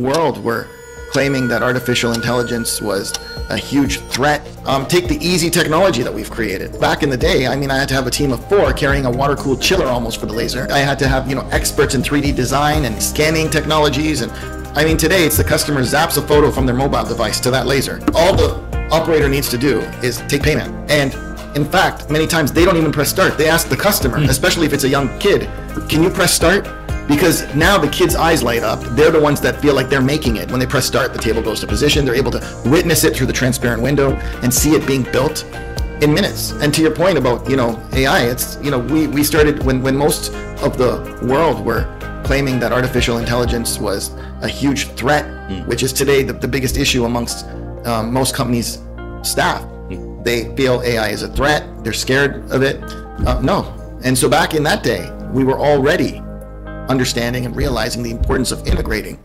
world were claiming that artificial intelligence was a huge threat. Um, take the easy technology that we've created. Back in the day, I mean, I had to have a team of four carrying a water-cooled chiller almost for the laser. I had to have, you know, experts in 3D design and scanning technologies. And I mean, today it's the customer zaps a photo from their mobile device to that laser. All the operator needs to do is take payment. And in fact, many times they don't even press start. They ask the customer, especially if it's a young kid, can you press start? Because now the kid's eyes light up. They're the ones that feel like they're making it. When they press start, the table goes to position. They're able to witness it through the transparent window and see it being built in minutes. And to your point about, you know, AI, it's, you know, we, we started when, when most of the world were claiming that artificial intelligence was a huge threat, which is today the, the biggest issue amongst um, most companies' staff. They feel AI is a threat. They're scared of it. Uh, no. And so back in that day, we were already understanding and realizing the importance of integrating